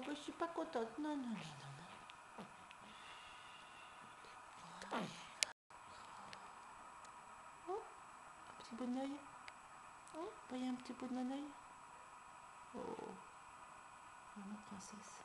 Oh, ben, je suis pas contente. Non, non, non, non. non. Oh, un petit bon oeil. Oh, voyez un petit bout de mon oeil. Oh, oh, oh, ma princesse.